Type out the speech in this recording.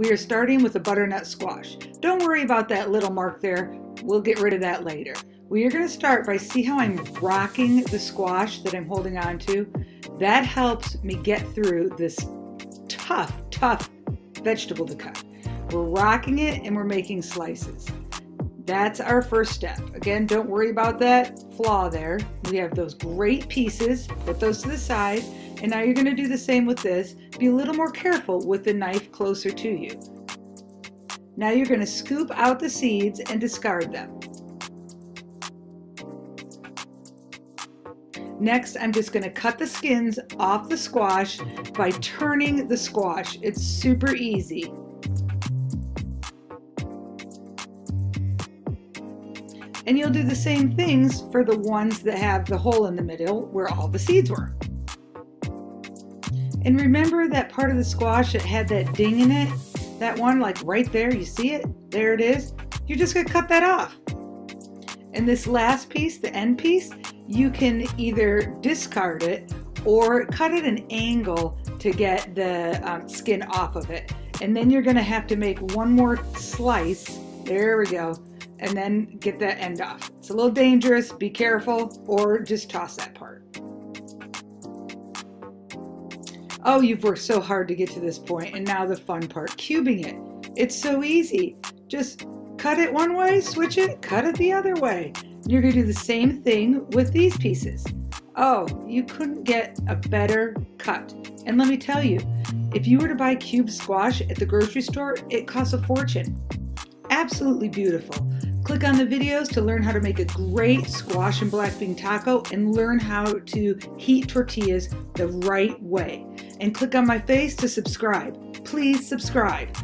We are starting with a butternut squash. Don't worry about that little mark there. We'll get rid of that later. We are going to start by see how I'm rocking the squash that I'm holding on to. That helps me get through this tough, tough vegetable to cut. We're rocking it and we're making slices. That's our first step. Again, don't worry about that flaw there. We have those great pieces, put those to the side, and now you're gonna do the same with this. Be a little more careful with the knife closer to you. Now you're gonna scoop out the seeds and discard them. Next, I'm just gonna cut the skins off the squash by turning the squash. It's super easy. And you'll do the same things for the ones that have the hole in the middle where all the seeds were. And remember that part of the squash that had that ding in it? That one like right there, you see it? There it is. You're just gonna cut that off. And this last piece, the end piece, you can either discard it or cut at an angle to get the um, skin off of it. And then you're gonna have to make one more slice. There we go and then get that end off. It's a little dangerous, be careful, or just toss that part. Oh, you've worked so hard to get to this point, and now the fun part, cubing it. It's so easy. Just cut it one way, switch it, cut it the other way. You're gonna do the same thing with these pieces. Oh, you couldn't get a better cut. And let me tell you, if you were to buy cube squash at the grocery store, it costs a fortune. Absolutely beautiful. Click on the videos to learn how to make a great squash and black bean taco and learn how to heat tortillas the right way. And click on my face to subscribe. Please subscribe.